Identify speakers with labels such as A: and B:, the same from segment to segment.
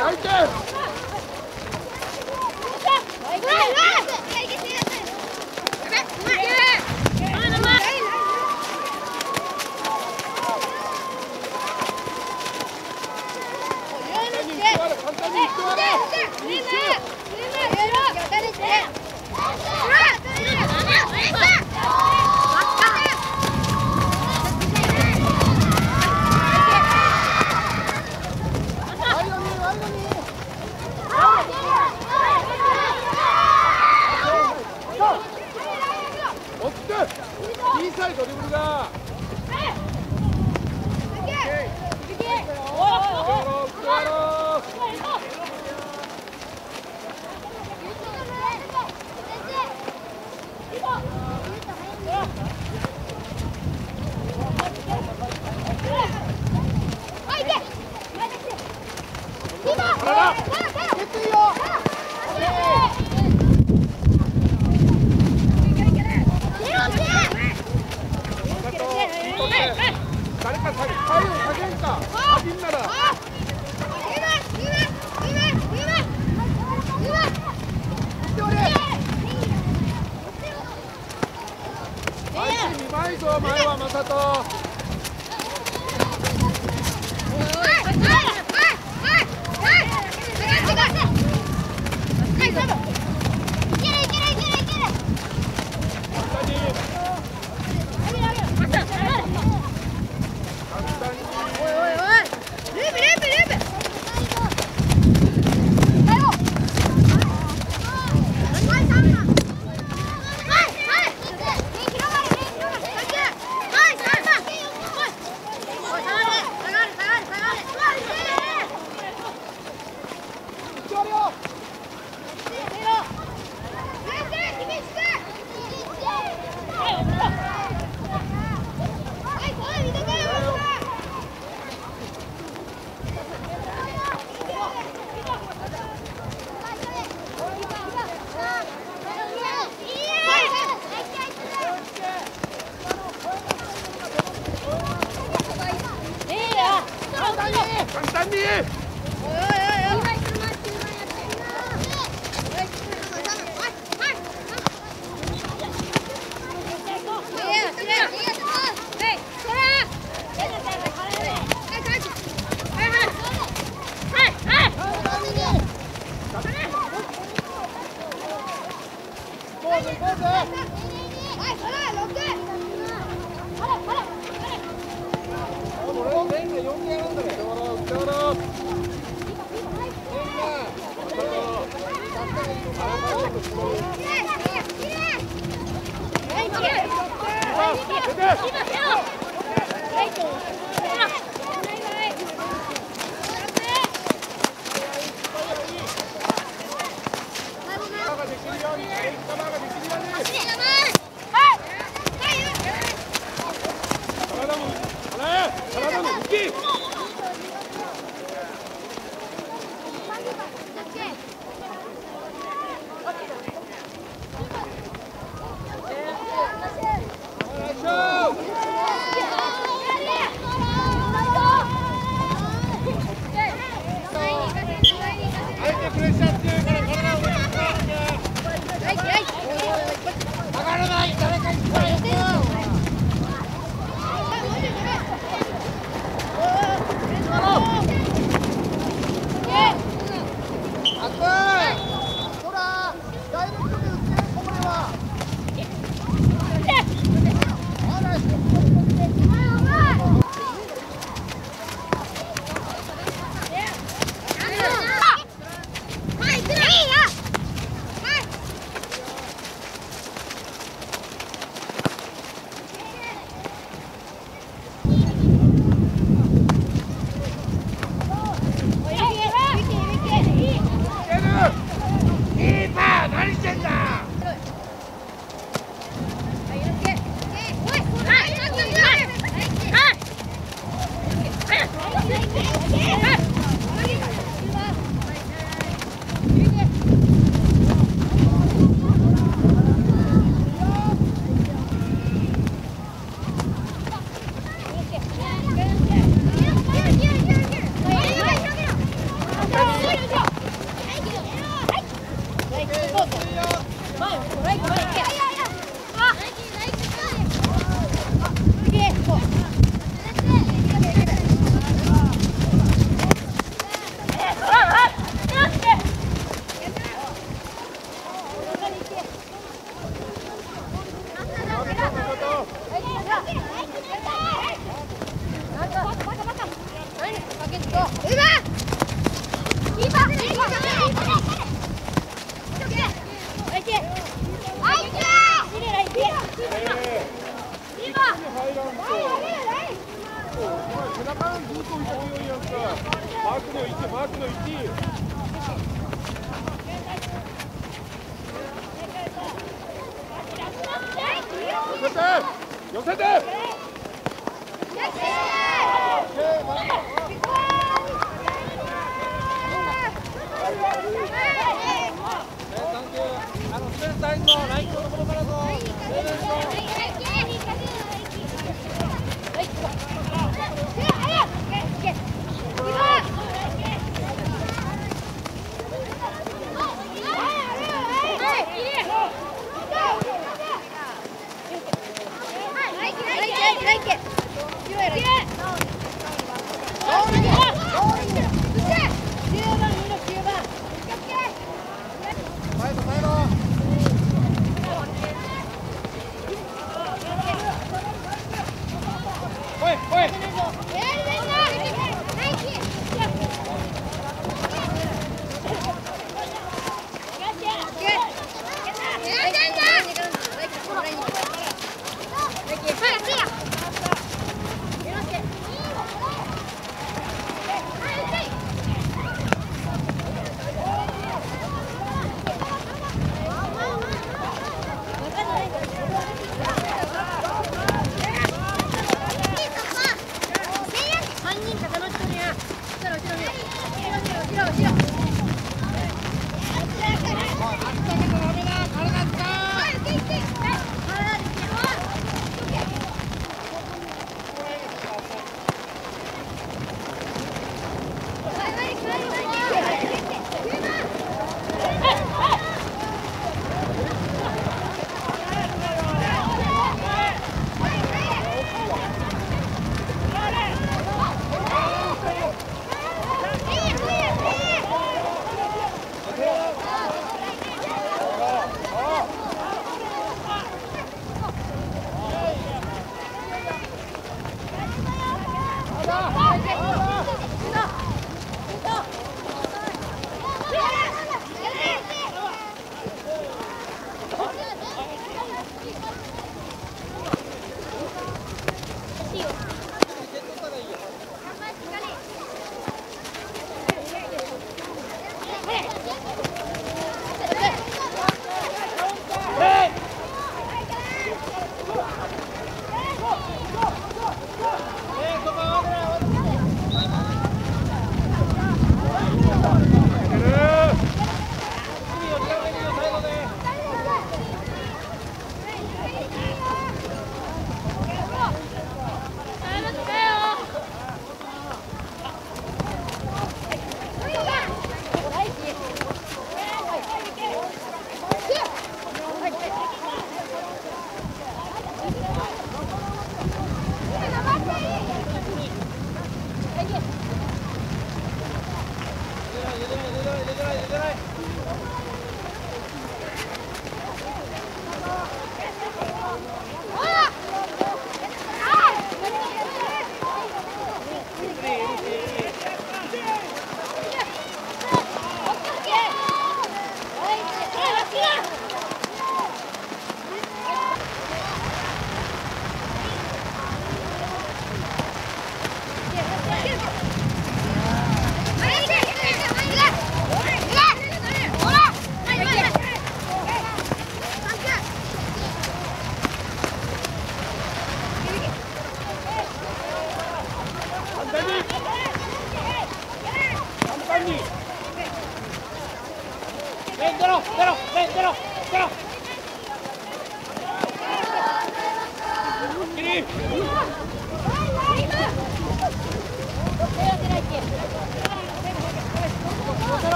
A: こ出てカバーせて寄せて。like it. Do it. Do it.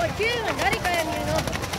A: おーは
B: 誰かや見るの。